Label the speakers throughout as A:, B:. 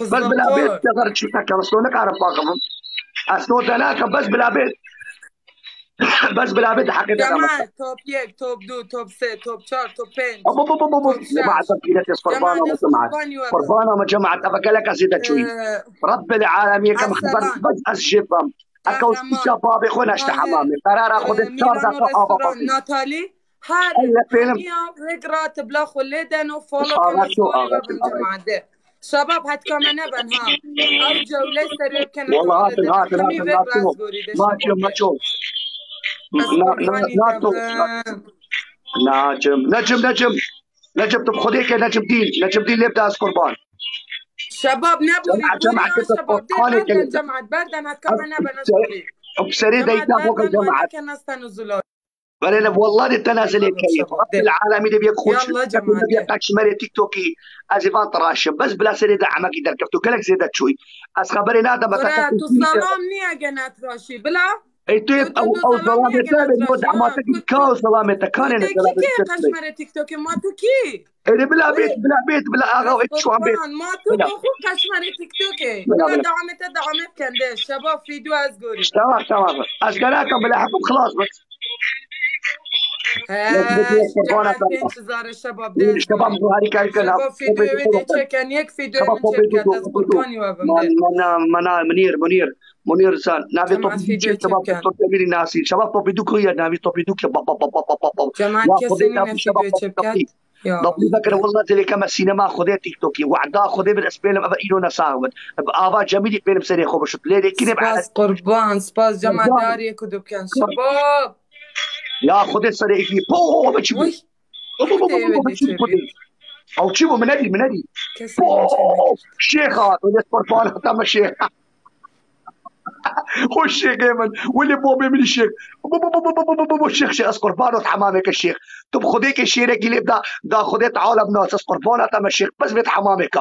A: بس بلا بيت تقدر تشوفك بس لونك عارف باقهم أسنو هناك بس بلا بيت. بس بلا بيت حقيقة.
B: جماعة توب يك توب دو توب سي توب شار توب بين
A: أبو أبو أبو أبو بعد تفكيرة قربانة ما جمعت قربانة ما جمعت. أبقى لك أزيد شوي. رب العالمين كم خبر بس أسجفهم أكو شباب يخون أشت حمامي قرار ده صحابة
B: ناتالي؟ هذا هيك راتب لا خليدن وفولو كما جماعة شباب هات كمان بنها أرجو ليس سرير كان
A: والله هات هات هات ما تشوف. ما تشوف. نجم نجم طب خذيك نجم دين. نجم دين اللي يبدا قربان.
B: شباب نبوي
A: جماعة
B: شباب. دين جماعة بردن هات كمان بنسوري
A: بسري دايتا فوق الجماعة
B: كان استنزلوا
A: ولا والله التنازل الكريم رب العالمين يبيك خوش
B: يلا جماعة.
A: يبيك شمالي تيك توكي ازيفان تراشم بس بلا سري دعمك يدر كفتو كلك زيدت شوي از خبري نادا
B: ما تكتو سلام نيا جنات راشي. بلا؟
A: إي طيب أو أو سلامتك المدة ما تكي كاو سلامتك. كان أنا
B: كي كشمرة تيك توك ما تو كي؟
A: إي بلا بيت بلا بيت بلا آغا وإيش شو عم بيت.
B: ما تو بخو كشمرة تيك توك بلا دعمت دعمت كندش. شباب فيديو ازغوري
A: تمام تمام اشكالكم بلا حبوب خلاص بس.
B: في انتظار الشباب
A: الشباب هذه كان كان
B: شباب فيديو كان يكفي دو
A: منا منا منير منير منير سان نبي توب شباب توب تبيني ناسي شباب توب دوك يا نبي توب دوك با با با با با با
B: جماعة كسرنا فيديو شبكات
A: ضبطي ذكر والله زي كما السينما خذي تيك توكي وعدا خذي لهم ابا ايلو نساوت بابا جميل بين مسري خو بشط ليه كده
B: سباس قربان سباس جماعة داري كدو كان شباب
A: يا خذ السريع في بو بتشوف أو تشوفه من ادي من ادي شيخة وليت برفان تم الشيخ ايمن واللي بوبي من الشيخ الشيخ شيخ اسقربان حمامك الشيخ طب خذيك الشيرك اللي بدا دا خذيت عالم ناس اسقربان تم الشيخ بس بيت حمامك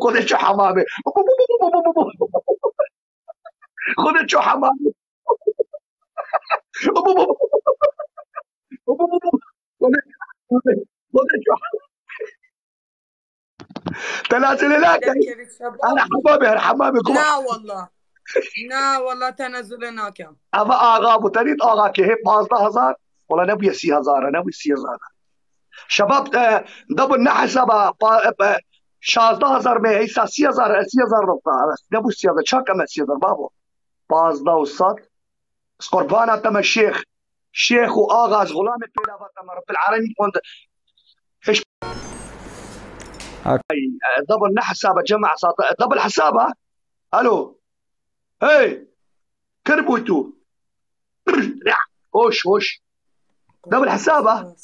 A: خودشو حمامه؟ خودشو حمامه؟ خودشو تنازل هناك انا حمامه
B: لا والله. لا والله تنزل هناك
A: اما آقا بود تنید آقا 15000 والله نبي 3000 نبي 3000 شباب دبل نحسب 16000 می ایسا 30000 30000 نقطه نبو 30000 چا کم 30000 بابو 15 و 100 قربانه تم الشيخ شيخ واغاز غلام تم رب العالمين كنت إيش دبل نحسابه جمع دبل حسابه ألو. هي كربوتو هوش هوش دبل حسابه.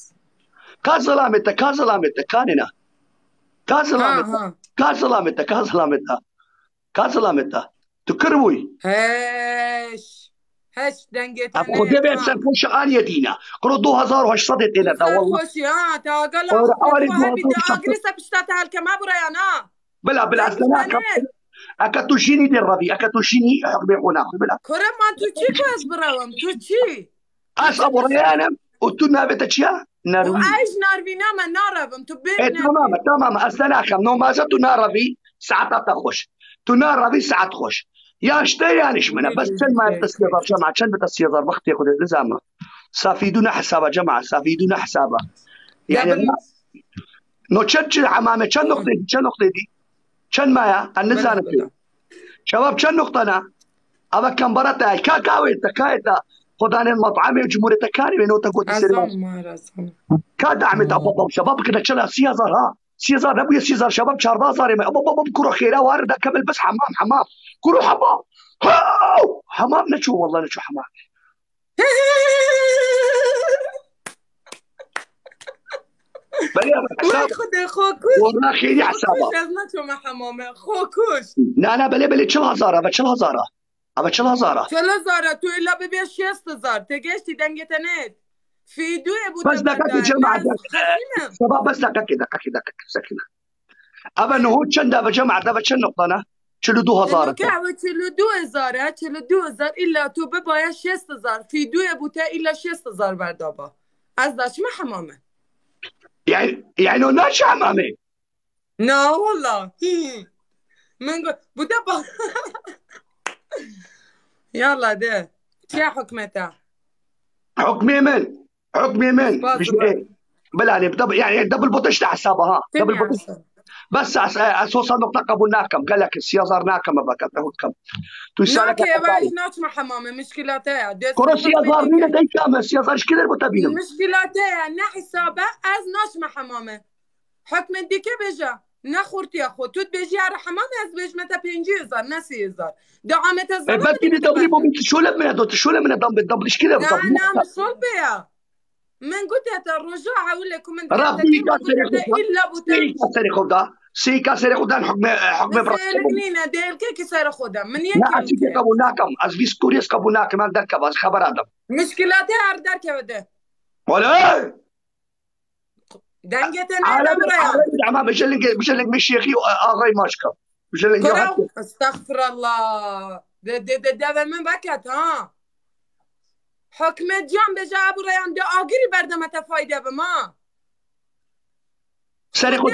A: كان سلامتك كان سلامتك كاننا كان سلامتك كان سلامتك كان سلامتك كان سلامتك تكرموي
B: هاش هاش دنجت
A: اب سنفوش آنية دينا. قرو دو هزار وهش صدت دينا تا والله.
B: سنفوش يا تا قال لك اجلس بشتات هالك ما برا أنا
A: بلا بلا أسلنا أكتوشيني دي الربي أكتوشيني حقبي هنا بلا.
B: كرم ما توشي كويس براوم توشي
A: أس أبو ريانم وتنا بتشيا
B: نروي وعايش نارفينا ما نارفم تبين
A: إيه تمام تمام أسلنا كم نو ما زت نارفي ساعات تخش تنارفي ساعات تخش يا شتي يعني شمنا بس كان ما تسيطر جماعة كان بتسيطر بختي ياخذ الزامة سافيدونا حسابة جماعة سافيدونا حسابة يعني نو تشجع عمامة كان نقطة دي كان نقطة دي كان مايا النزانة شباب كان نقطة أنا أبا كان برتا كا كاوي تكايتا خدان المطعم جمهورية تكاري من وتا قلت
B: سيري
A: كا دعمت أبا شباب كده كلا سيازر ها. سيزار نبوي سيزار شباب شهر بازار ما أبا أبا كرو خيرا وارد كمل بس حمام حمام. كرو حمام. حمام نشو والله نشو حمام.
B: خد خوكوش
A: والله خيري حسابه
B: لازمته مع حمامه. خوكوش
A: لا لا بلي بلي تشل هزارة بتشل هزارة أبا تشل هزارة
B: تشل هزارة تو إلا ببيع شيست هزار تجيشتي دنجتنت في دو ابو
A: بس دقيقة جماعة شباب بس دقيقة دقيقة دقيقة سكينة أبا نهو تشن دابا جماعة دابا تشن نقطة 42 هزار
B: كعوة 42 هزار 42 هزار إلا تو ببايا 6 هزار في دو بوتا إلا 6 هزار بردابا از داش ما حمامه
A: يعني يعني ناش حمامه
B: نا والله من قول بوتا يلا ده شو حكمته؟
A: حكمي من حكمي من مش إيه. بلا يعني دبل بوتش حسابها. ها. دبل بوتش. بس اسوسا نقطة قبول ناكم. قال لك السيازار ناكم بك كم.
B: تسالك يا باش نوت مع حمامه مشكلاتها
A: كرو سيازار مين داي كام السيازار إيش كده بتبين
B: مشكلاتها نا حسابه. أز نوت مع حمامه حكم ديكي بجا نخورتیا خود. تو بجی هر حمام از بج متا 5000 نه 3000 دعامت از
A: بعد كده دبري مو شو لما دوت شو لما دام بدبرش كده
B: لا انا مش صلبه من قلت رجوع اقول لكم من
A: الا بوتين سي كسر خدان حكم حكم
B: برسلينا ديل كي كسر خدا. من يك
A: لا اشي از بيس كوريس كابوناكم عندك خبر عندك
B: مشكلاتي اردر كبده
A: ولا
B: أنا
A: برا ما بشلك بشلك مش شيخي اغاي ماشكا بشلك
B: استغفر الله. ده ده ده من بكت ها. حکمت جان بجا ابو ریان ده آگیری بردمت فایده به ما.
A: سري خذ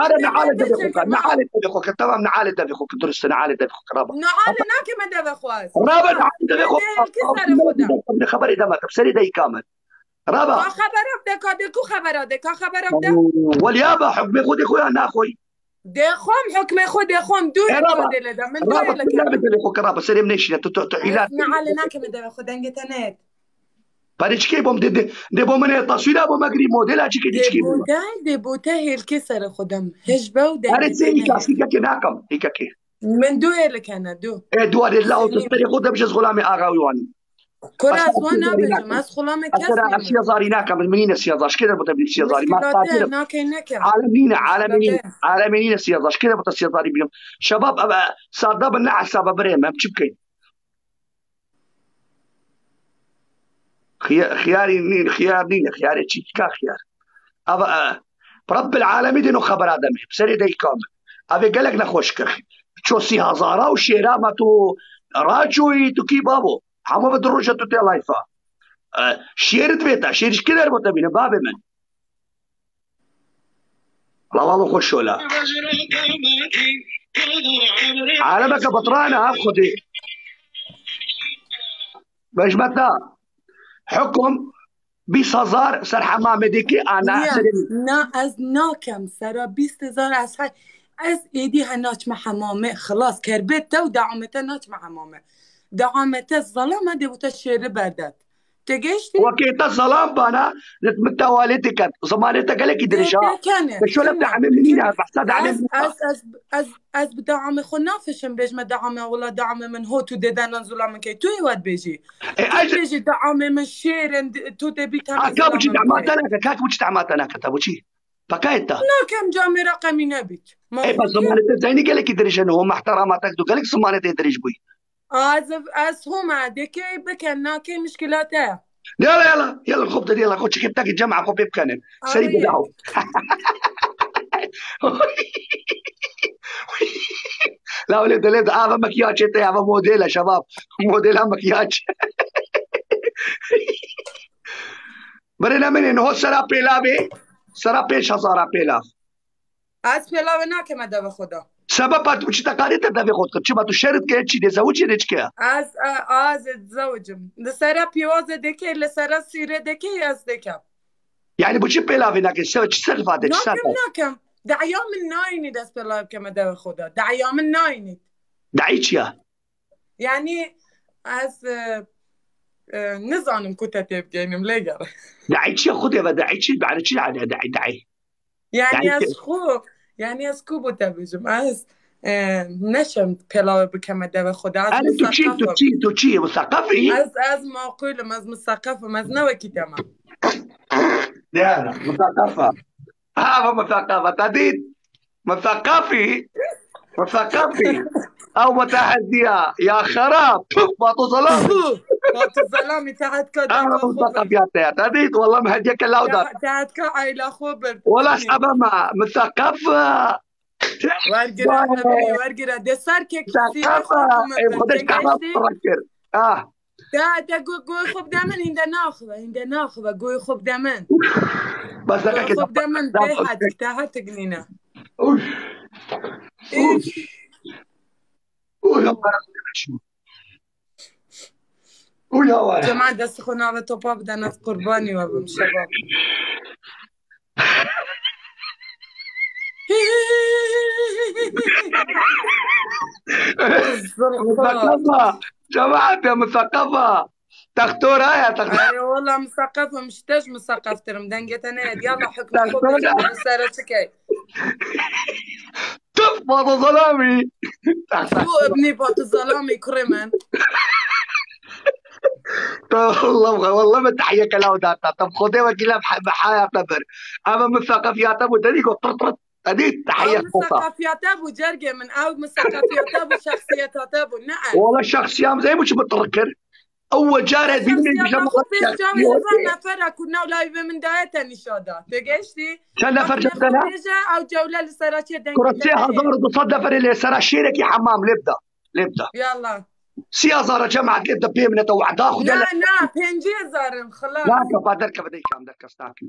A: هذا نعال دبي خوك نعال دبي خوك تمام نعال دبي خوك درست نعال دبي خوك رابع
B: نعال ناكي ما دبي خواز
A: رابع نعال دبي خوك خبر إذا ما سري داي كامل رابع.
B: خبر دكا دكو خبر دكا خبر ده
A: واليابا حكمي خذي خويا أنا أخوي
B: دخوم حكم خود دخوم دو
A: موديل ده. من دو لك رابط اللي خوك رابط سري منيش تو تو تو
B: إلى نعال ناكي ما دبي خود انجتنت
A: Paričke bom de de de bom ne tasvira bom agri modela çike diçke.
B: De buta de buta هيك سر خدم هجبة وده
A: أريد سيك أسيك كناكم هيك كي
B: من دو اللي كان دو.
A: دو أريد لا وتستري خدها بجز غلامي أغاويوان
B: كراس وأنا بجم أس غلامي كاس
A: أسرع أسيا زاري ناكم منين أسيا زاش كده بتبدي أسيا زاري ما عالمين عالمين عالمين أسيا زاش كده بتسيا زاري بيوم شباب أبا صار بالنعس سبب بريم ما بتشبكي خياري نين خيار نين خيار تشي كا خيار. أبا رب العالمين دينو خبر آدمي بسري دي كام أبي قالك نخوش كخي شو سي هزارا وشيرا ما تو راجوي تو كي بابو. حما بدروجة تو تي لايفا شيرت بيتا شيرش كده ربطة بين بابي من. لا والله خوش ولا عالمك بطرانة أخذي بجمتنا حكم بسزار سر حمام دیکی أنا
B: نه از ناکم سرا بیست هزار از از ایدی هناچ مع حمامه خلاص کربته و دعامته ناچ مع دعامته الظلام هدي وتشير بردت تجيشتي
A: وكيت الظلام بانا متواليتك زمانتك لك درجة
B: كانت.
A: شو لك دعم منين بحسد على
B: از از از از بدعم خنافشم. بيج ما دعم ولا دعم من هو تو ددان ظلام كي؟ تو يواد بيجي. بيجي دعم من شير تو تبي
A: تعمل كابوتشي دعماتنا كاكبوتشي دعماتنا كتابوتشي فكايتا
B: لا كم جامي رقمي نبيت.
A: اي بس زمانتك زيني قال لك درجة هو محترماتك قال لك زمانتك درج بوي.
B: از از هما دكي بكنا كي مشكلاتها
A: يلا يلا يلا الخبطة دي يلا خد شكيبتك الجامعة خب بكنن سريع بدعو لا ولد ولد هذا مكياج انت هذا موديل يا شباب. موديل مكياج برنا من انه سرا پیلاوی سرا پیش هزارا پیلاف
B: از پیلاوی ناکه مده به خدا.
A: سبب چې تقاری تطابق خود چې ما تو شرط کې چې د زوج نه چکه
B: از از زوجم د سره پیوز د کې له سره سیره دکې از کې
A: یعنی بچی پلاوی کې چه سر فاده
B: چه سر ناکم ناکم دعیام ناینی دست پلاو کمه دو خدا دعیام ناینی
A: ایچ یا
B: یعنی از نزانم کتا تیب لګر
A: د ایچ خو دې و د ایچ بعد چی دعی دعی ایچ
B: یعنی از خو یعنی از کو بوده بجم از نشم پلاو بکم دو خدا از
A: انا تو چی؟ تو چی؟ تو چی؟ مثقفی
B: از از معقولم از مثقفم از نوکی تمام
A: لا مثقفة هذا مثقفة تديد مثقفي مثقفي أو متحدية. يا خراب. باطو ظلام
B: باطو ظلام تحت كده
A: أنا مثقف يا تيات تديد والله مهديك اللودة
B: تحت كعيلة خبر.
A: ولا اسحبها مع مثقفة
B: ورقرا ورقرا دي صار كيك
A: كهرب تركر آه.
B: دا دا گوی خوب دمن ناخبة این دا ناخبة. گوی خوب دمن
A: بس
B: خوب دمن
A: كده.
B: بيحد كتاها Ujavar. Cəmaət dəstəxanavə topa bir dənə qurbani vəbim şəbab.
A: مثقفة جماعات يا مثقفة تختور؟ يا
B: تختورة والله مثقفة مش تاج مثقف ترم دنجت يلا حكم سارة شكاي
A: تفضل ظلامي
B: ابني بوت الظلام يكرمن
A: والله والله ما تحية كلام داتا طب خذي وكيلا بحياة تبر أما مثقف يا تبو تدي طر طر تدي تحية
B: مثقفيات أبو جرجة من أو مثقفيات أبو شخصيات أبو نعم
A: والله الشخصية زي مش بتركر أول جارة ديني مش
B: شفنا فرق كنا ولايفة من دايتا نشادات تقشتي
A: كان نفر جبتنا
B: أو جولة لسراتي دنجة
A: كرتي هزار تصدى فري اللي سرا شيرك يا حمام لبدا لبدا
B: يلا.
A: سيازارة جمعت لبدا بيمنة وعدا خذ
B: لا لا بنجي زارم خلاص.
A: لا كفا دركب ديك كام دركب ستاكنا